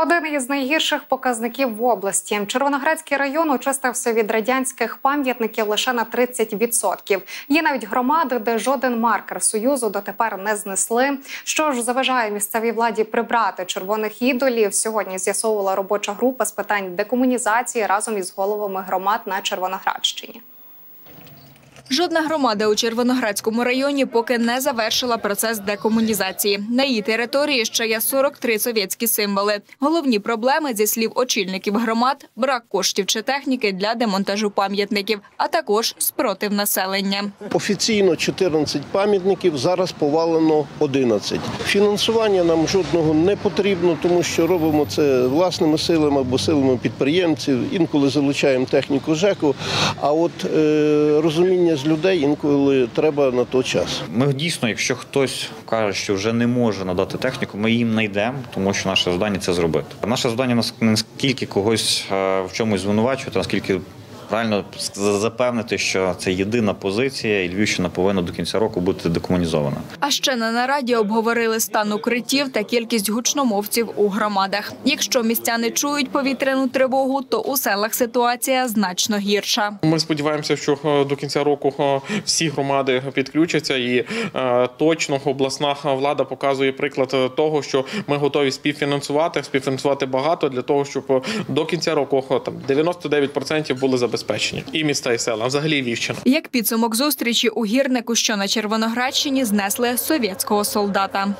Один із найгірших показників в області. Червоноградський район очистився від радянських пам'ятників лише на 30%. Є навіть громади, де жоден маркер союзу дотепер не знесли. Що ж заважає місцевій владі прибрати червоних ідолів? Сьогодні з'ясовувала робоча група з питань декомунізації разом із головами громад на Червоноградщині. Жодна громада у Червоноградському районі поки не завершила процес декомунізації. На її території ще є 43 совєтські символи. Головні проблеми, зі слів очільників громад, брак коштів чи техніки для демонтажу пам'ятників, а також спротив населення. Офіційно 14 пам'ятників, зараз повалено 11. Фінансування нам жодного не потрібно, тому що робимо це власними силами або силами підприємців. Інколи залучаємо техніку ЖЕКу. А от е, розуміння з людей інколи треба на то час. Ми дійсно, якщо хтось каже, що вже не може надати техніку, ми їм знайдемо, тому що наше завдання це зробити. Наше завдання наскільки когось е, в чомусь звинувачувати, наскільки правильно запевнити, що це єдина позиція, і Львівщина повинна до кінця року бути декомунізована. А ще на нараді обговорили стан укриттів та кількість гучномовців у громадах. Якщо містяни чують повітряну тривогу, то у селах ситуація значно гірша. Ми сподіваємося, що е, до кінця року е, всі громади підключаться, і е, точно обласна влада показує приклад того, що ми готові співфінансувати, співфінансувати багато для того, щоб до кінця року там 99% були забезпечені і міста, і села, взагалі Вівчина. Як підсумок зустрічі у гірнику, що на Червоноградщині знесли совєтського солдата.